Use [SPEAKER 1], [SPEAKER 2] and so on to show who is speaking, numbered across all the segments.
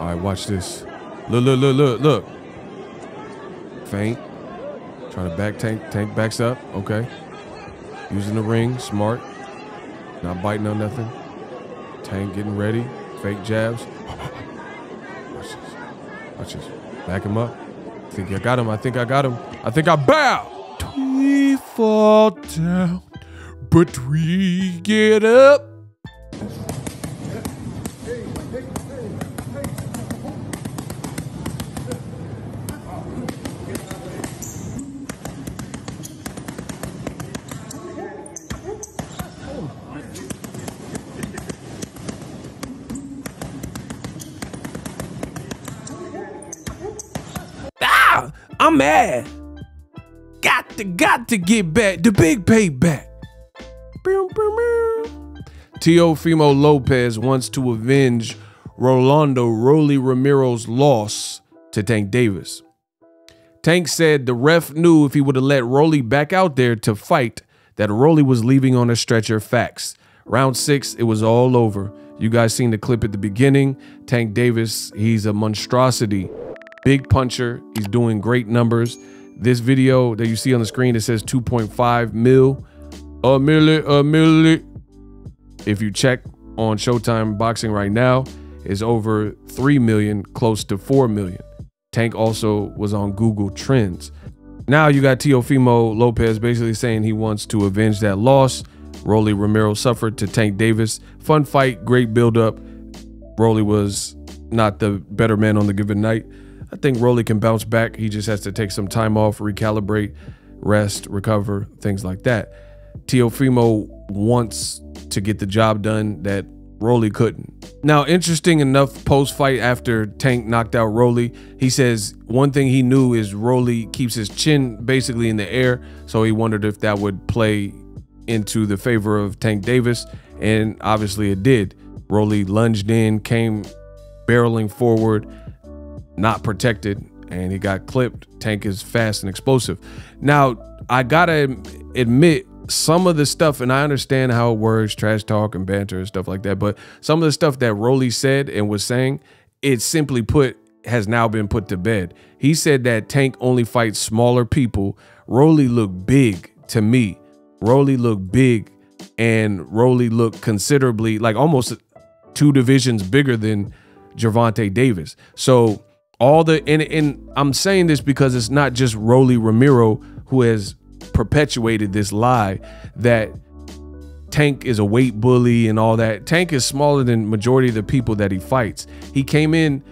[SPEAKER 1] All right, watch this. Look, look, look, look, look. Feint. Trying to back tank. Tank backs up. Okay. Using the ring. Smart. Not biting on nothing. Tank getting ready. Fake jabs. Watch this. Watch this. Back him up. I think I got him. I think I got him. I think I bow. We fall down, but we get up. I'm mad. Got to, got to get back the big payback. Teofimo Lopez wants to avenge Rolando Rolly Romero's loss to Tank Davis. Tank said the ref knew if he would have let Rolly back out there to fight that Rolly was leaving on a stretcher. Facts. Round six, it was all over. You guys seen the clip at the beginning. Tank Davis, he's a monstrosity. Big puncher. He's doing great numbers. This video that you see on the screen, it says 2.5 mil. A milli, a milli. If you check on Showtime Boxing right now, is over 3 million, close to 4 million. Tank also was on Google Trends. Now you got Teofimo Lopez basically saying he wants to avenge that loss. Rolly Romero suffered to Tank Davis. Fun fight, great build-up. Rolly was not the better man on the given night. I think Rolly can bounce back. He just has to take some time off, recalibrate, rest, recover, things like that. Teofimo wants to get the job done that Rolly couldn't. Now, interesting enough, post fight after Tank knocked out Rolly, he says one thing he knew is Rolly keeps his chin basically in the air, so he wondered if that would play into the favor of Tank Davis, and obviously it did. Rolly lunged in, came barreling forward, not protected, and he got clipped. Tank is fast and explosive. Now, I gotta admit, some of the stuff, and I understand how it works, trash talk and banter and stuff like that, but some of the stuff that Rolly said and was saying, it simply put has now been put to bed. He said that Tank only fights smaller people. Rolly looked big to me. Rolly looked big, and Rolly looked considerably like almost two divisions bigger than Gervonta Davis. So all the and, and I'm saying this because it's not just Rolly Romero who has perpetuated this lie that Tank is a weight bully and all that. Tank is smaller than majority of the people that he fights. He came in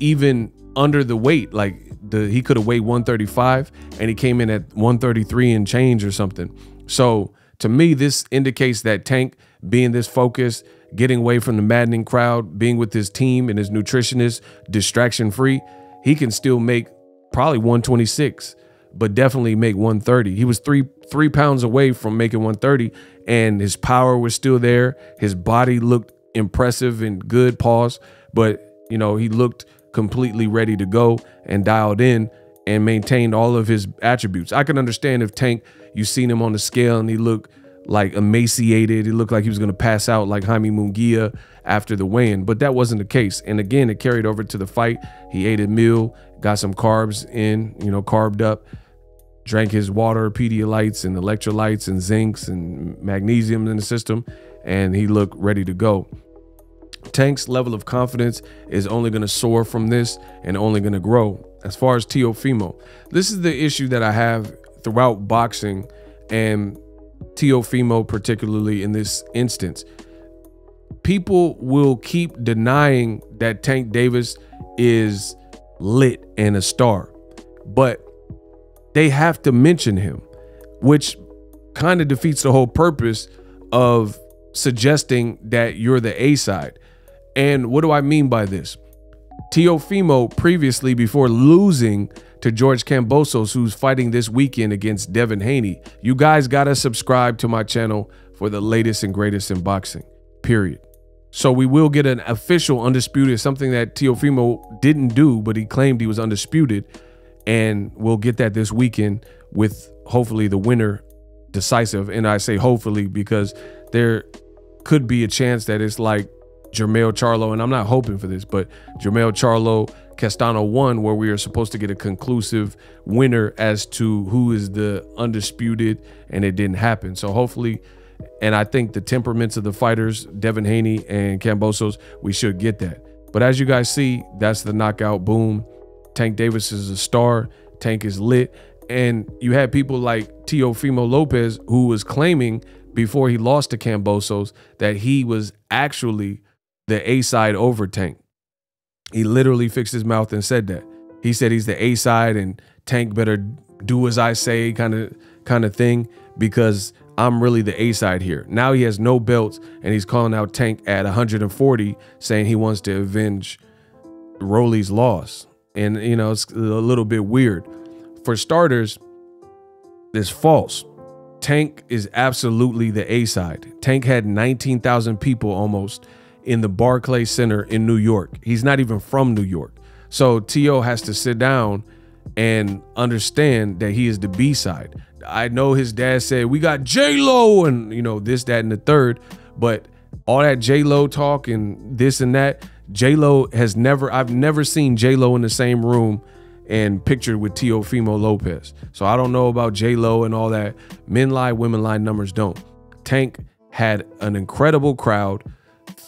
[SPEAKER 1] even under the weight, like the he could have weighed 135 and he came in at 133 and change or something. So to me, this indicates that Tank being this focused, getting away from the maddening crowd, being with his team and his nutritionist, distraction free, he can still make probably 126, but definitely make 130. He was three three pounds away from making 130, and his power was still there. His body looked impressive and good, pause, but you know, he looked completely ready to go and dialed in and maintained all of his attributes. I can understand if Tank, you seen him on the scale and he looked like emaciated. He looked like he was going to pass out like Jaime Munguia after the weigh-in, but that wasn't the case. And again, it carried over to the fight. He ate a meal, got some carbs in, you know, carved up, drank his water, Pedialytes and electrolytes and zincs and magnesium in the system, and he looked ready to go. Tank's level of confidence is only going to soar from this and only going to grow. As far as Teofimo, this is the issue that I have throughout boxing and Teofimo, particularly in this instance. People will keep denying that Tank Davis is lit and a star, but they have to mention him, which kind of defeats the whole purpose of suggesting that you're the A side. And what do I mean by this? Teofimo previously, before losing to George Kambosos, who's fighting this weekend against Devin Haney, you guys got to subscribe to my channel for the latest and greatest in boxing, period. So we will get an official undisputed, something that Teofimo didn't do, but he claimed he was undisputed. And we'll get that this weekend with hopefully the winner decisive. And I say hopefully because there could be a chance that it's like Jermell Charlo, and I'm not hoping for this, but Jermell Charlo Castano one, where we are supposed to get a conclusive winner as to who is the undisputed, and it didn't happen. So hopefully, and I think the temperaments of the fighters, Devin Haney and Kambosos, we should get that. But as you guys see, that's the knockout. Boom. Tank Davis is a star. Tank is lit. And you had people like Teofimo Lopez, who was claiming before he lost to Kambosos that he was actually the A side over Tank. He literally fixed his mouth and said that. He said he's the A side and Tank better do as I say kind of kind of thing because I'm really the A side here. Now he has no belts and he's calling out Tank at 140 saying he wants to avenge Rolly's loss. And you know, it's a little bit weird. For starters, it's false. Tank is absolutely the A side. Tank had 19,000 people almost in the Barclay Center in New York. He's not even from New York. So T.O. has to sit down and understand that he is the B side. I know his dad said, We got J Lo and you know, this, that, and the third, but all that J Lo talk and this and that, J Lo has never, I've never seen J Lo in the same room and pictured with Teofimo Lopez. So I don't know about J Lo and all that. Men lie, women lie, numbers don't. Tank had an incredible crowd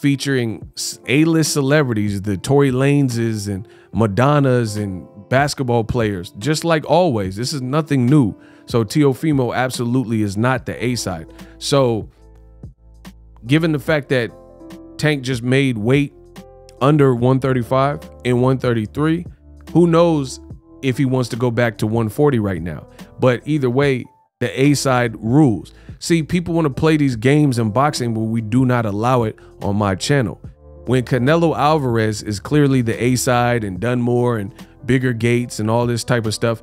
[SPEAKER 1] featuring A-list celebrities, the Tory Laneses and Madonnas and basketball players, just like always. This is nothing new. So Teofimo absolutely is not the A side. So given the fact that Tank just made weight under 135 and 133, who knows if he wants to go back to 140 right now. But either way, the A side rules. See, people want to play these games in boxing, but we do not allow it on my channel. When Canelo Alvarez is clearly the A side and Dunmore and bigger gates and all this type of stuff,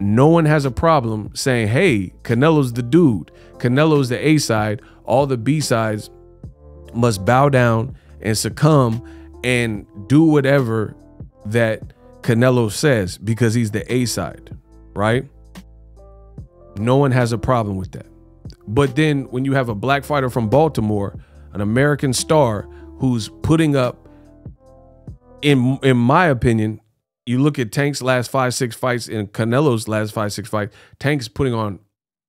[SPEAKER 1] no one has a problem saying, hey, Canelo's the dude. Canelo's the A side. All the B sides must bow down and succumb and do whatever that Canelo says because he's the A side, right? No one has a problem with that. But then when you have a black fighter from Baltimore, an American star who's putting up, in in my opinion, you look at Tank's last five, six fights and Canelo's last five, six fights, Tank's putting on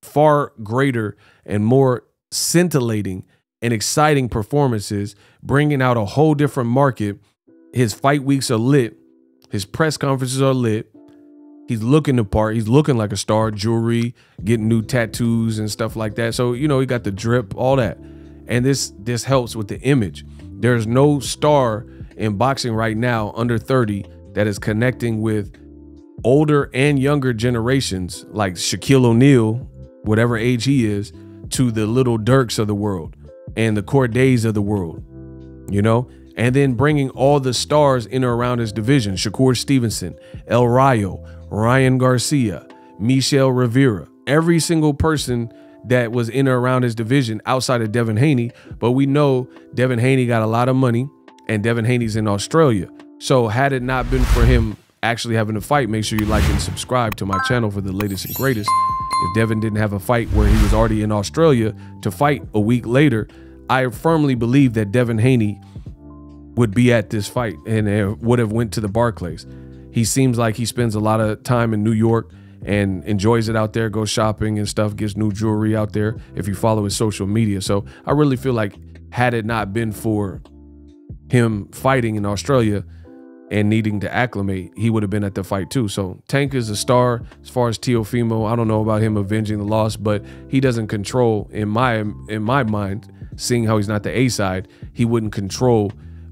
[SPEAKER 1] far greater and more scintillating and exciting performances, bringing out a whole different market. His fight weeks are lit. His press conferences are lit. He's looking the part. He's looking like a star, jewelry, getting new tattoos and stuff like that. So, you know, he got the drip, all that. And this this helps with the image. There's no star in boxing right now under 30 that is connecting with older and younger generations like Shaquille O'Neal, whatever age he is, to the little Dirks of the world and the Cordays of the world. You know, and then bringing all the stars in or around his division Shakur Stevenson, El Rayo, Ryan Garcia, Michel Rivera, every single person that was in or around his division outside of Devin Haney. But we know Devin Haney got a lot of money and Devin Haney's in Australia. So had it not been for him actually having a fight, make sure you like and subscribe to my channel for the latest and greatest. If Devin didn't have a fight where he was already in Australia to fight a week later, I firmly believe that Devin Haney would be at this fight and would have went to the Barclays. He seems like he spends a lot of time in New York and enjoys it out there, goes shopping and stuff, gets new jewelry out there if you follow his social media. So I really feel like had it not been for him fighting in Australia and needing to acclimate, he would have been at the fight too. So Tank is a star as far as Teofimo. I don't know about him avenging the loss, but he doesn't control in my in my mind, seeing how he's not the A side, he wouldn't control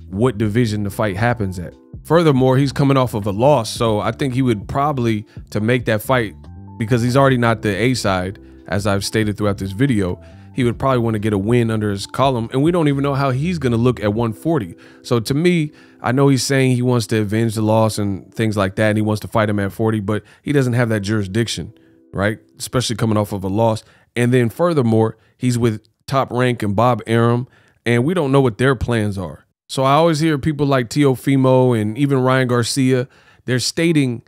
[SPEAKER 1] what division the fight happens at. Furthermore, he's coming off of a loss, so I think he would probably to make that fight because he's already not the A side, as I've stated throughout this video. He would probably want to get a win under his column, and we don't even know how he's going to look at 140. So to me, I know he's saying he wants to avenge the loss and things like that, and he wants to fight him at 40, but he doesn't have that jurisdiction, right? Especially coming off of a loss. And then furthermore, he's with Top Rank and Bob Arum, and we don't know what their plans are. So I always hear people like Teofimo and even Ryan Garcia, they're stating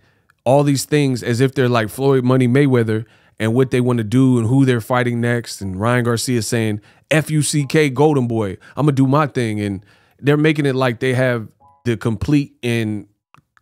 [SPEAKER 1] all these things as if they're like Floyd Money Mayweather and what they want to do and who they're fighting next. And Ryan Garcia saying, F-U-C-K Golden Boy, I'm gonna do my thing. And they're making it like they have the complete and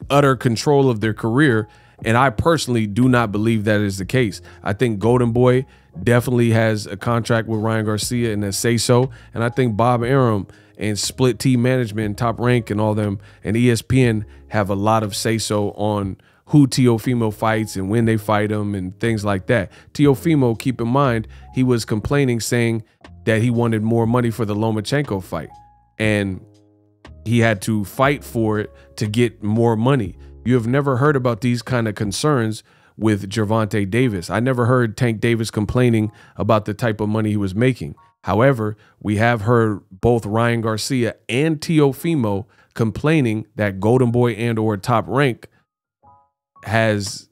[SPEAKER 1] utter control of their career. And I personally do not believe that is the case. I think Golden Boy definitely has a contract with Ryan Garcia and a say so. And I think Bob Arum and Split T Management and Top Rank and all them and ESPN have a lot of say so on who Teofimo fights and when they fight him and things like that. Teofimo, keep in mind, he was complaining saying that he wanted more money for the Lomachenko fight. And he had to fight for it to get more money. You have never heard about these kind of concerns with Gervonta Davis. I never heard Tank Davis complaining about the type of money he was making. However, we have heard both Ryan Garcia and Teofimo complaining that Golden Boy and or Top Rank has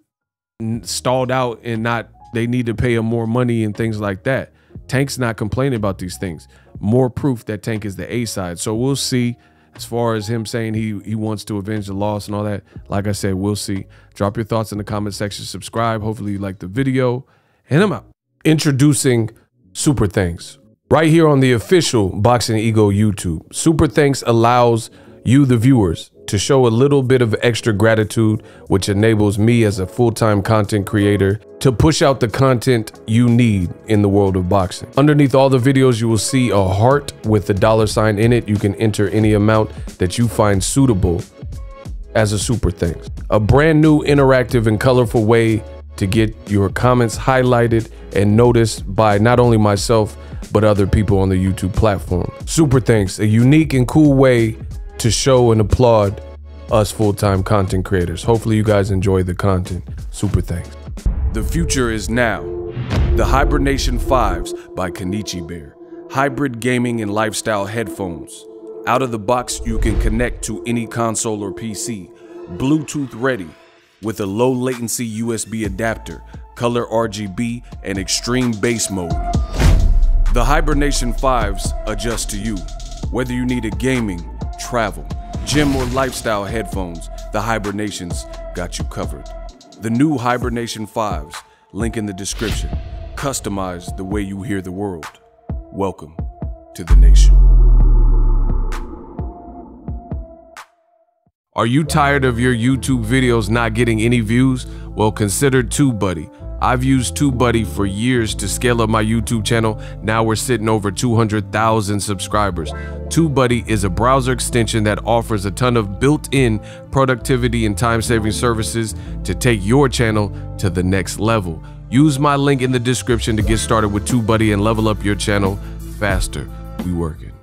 [SPEAKER 1] stalled out and not they need to pay him more money and things like that. Tank's not complaining about these things. More proof that Tank is the A side. So we'll see as far as him saying he he wants to avenge the loss and all that. Like I said, we'll see. Drop your thoughts in the comment section. Subscribe. Hopefully you like the video. And I'm out. Introducing Super Thanks. Right here on the official Boxing Ego YouTube. Super Thanks allows you, the viewers, to show a little bit of extra gratitude, which enables me as a full-time content creator to push out the content you need in the world of boxing. Underneath all the videos, you will see a heart with the dollar sign in it. You can enter any amount that you find suitable as a super thanks. A brand new interactive and colorful way to get your comments highlighted and noticed by not only myself, but other people on the YouTube platform. Super thanks, a unique and cool way to show and applaud us full-time content creators. Hopefully you guys enjoy the content. Super thanks. The future is now. The Hibernation 5s by Kenichi Bear. Hybrid gaming and lifestyle headphones. Out of the box, you can connect to any console or PC. Bluetooth ready with a low latency USB adapter, color RGB, and extreme bass mode. The Hibernation 5s adjust to you, whether you need a gaming, travel, gym, or lifestyle headphones, the Hibernations got you covered. The new Hibernation 5s, link in the description, Customize the way you hear the world. Welcome to the nation. Are you tired of your YouTube videos not getting any views? Well, consider TubeBuddy I've used TubeBuddy for years to scale up my YouTube channel. Now we're sitting over 200,000 subscribers. TubeBuddy is a browser extension that offers a ton of built-in productivity and time-saving services to take your channel to the next level. Use my link in the description to get started with TubeBuddy and level up your channel faster. We working.